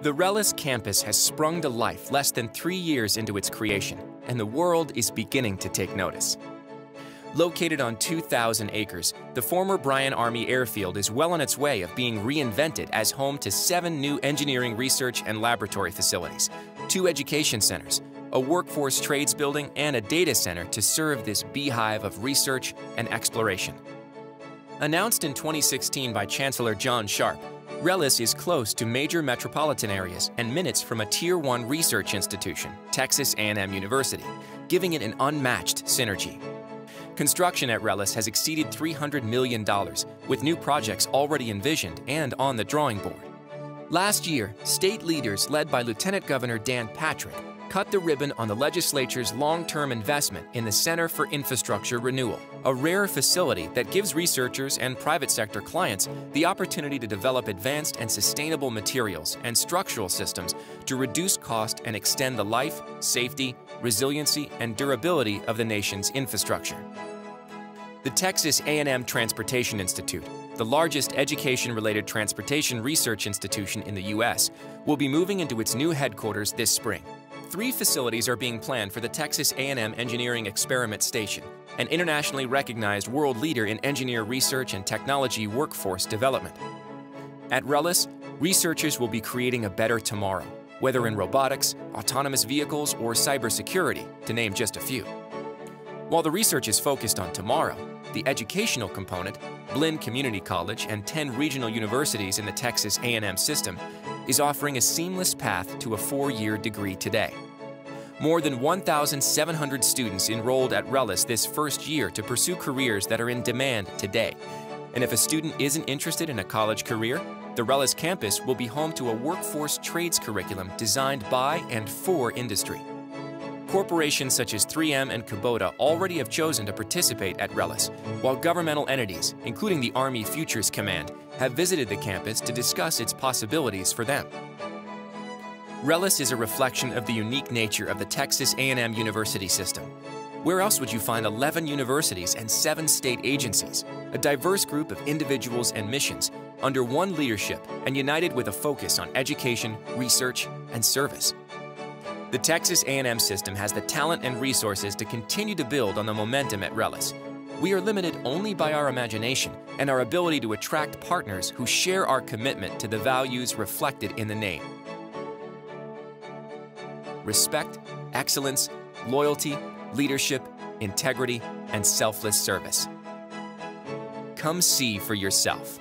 The RELLIS campus has sprung to life less than three years into its creation, and the world is beginning to take notice. Located on 2,000 acres, the former Bryan Army Airfield is well on its way of being reinvented as home to seven new engineering research and laboratory facilities, two education centers, a workforce trades building, and a data center to serve this beehive of research and exploration. Announced in 2016 by Chancellor John Sharp, RELLIS is close to major metropolitan areas and minutes from a Tier 1 research institution, Texas A&M University, giving it an unmatched synergy. Construction at RELLIS has exceeded $300 million, with new projects already envisioned and on the drawing board. Last year, state leaders led by Lieutenant Governor Dan Patrick cut the ribbon on the legislature's long-term investment in the Center for Infrastructure Renewal, a rare facility that gives researchers and private sector clients the opportunity to develop advanced and sustainable materials and structural systems to reduce cost and extend the life, safety, resiliency, and durability of the nation's infrastructure. The Texas A&M Transportation Institute, the largest education-related transportation research institution in the U.S., will be moving into its new headquarters this spring. Three facilities are being planned for the Texas A&M Engineering Experiment Station, an internationally recognized world leader in engineer research and technology workforce development. At RELLIS, researchers will be creating a better tomorrow, whether in robotics, autonomous vehicles, or cybersecurity, to name just a few. While the research is focused on tomorrow, the educational component, Blinn Community College and 10 regional universities in the Texas A&M system, is offering a seamless path to a four-year degree today. More than 1,700 students enrolled at RELLIS this first year to pursue careers that are in demand today. And if a student isn't interested in a college career, the RELLIS campus will be home to a workforce trades curriculum designed by and for industry. Corporations such as 3M and Kubota already have chosen to participate at RELLIS, while governmental entities, including the Army Futures Command, have visited the campus to discuss its possibilities for them. RELLIS is a reflection of the unique nature of the Texas A&M University system. Where else would you find 11 universities and 7 state agencies, a diverse group of individuals and missions, under one leadership and united with a focus on education, research, and service? The Texas A&M system has the talent and resources to continue to build on the momentum at RELLIS. We are limited only by our imagination and our ability to attract partners who share our commitment to the values reflected in the name. Respect, excellence, loyalty, leadership, integrity, and selfless service. Come see for yourself.